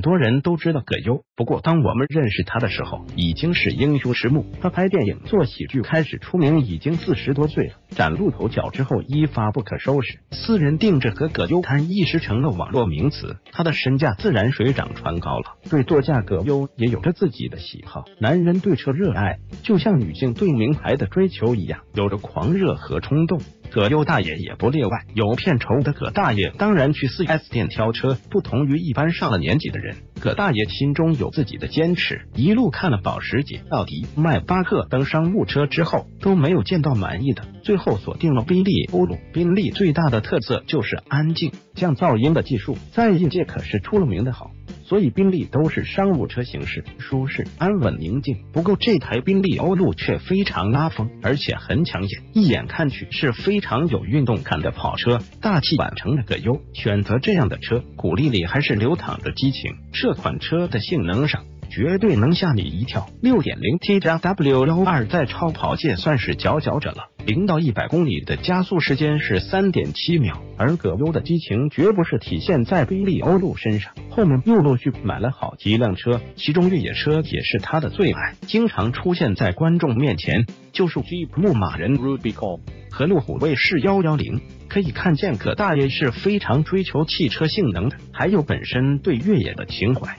多人都知道葛优，不过当我们认识他的时候，已经是英雄迟暮。他拍电影、做喜剧开始出名，已经四十多岁了。崭露头角之后，一发不可收拾。私人定制和葛优瘫一时成了网络名词，他的身价自然水涨船高了。对座驾葛优也有着自己的喜好，男人对车热爱，就像女性对名牌的追求一样，有着狂热和冲动。葛优大爷也不例外，有片酬的葛大爷当然去 4S 店挑车。不同于一般上了年纪的人，葛大爷心中有自己的坚持，一路看了保时捷、奥迪、迈巴赫等商务车之后，都没有见到满意的，最后锁定了宾利欧陆。宾利最大的特色就是安静、降噪音的技术，在业界可是出了名的好。所以宾利都是商务车形式，舒适、安稳、宁静。不过这台宾利欧陆却非常拉风，而且很抢眼，一眼看去是非常有运动感的跑车。大器晚成的葛优选择这样的车，鼓励里还是流淌着激情。这款车的性能上。绝对能吓你一跳。六点零 T 加 W 幺二在超跑界算是佼佼者了，零到一百公里的加速时间是三点七秒。而葛优的激情绝不是体现在宾利欧陆身上，后面又陆续买了好几辆车，其中越野车也是他的最爱，经常出现在观众面前。就是 Jeep 牧马人 Rubicon 和路虎卫士幺幺零，可以看见葛大爷是非常追求汽车性能的，还有本身对越野的情怀。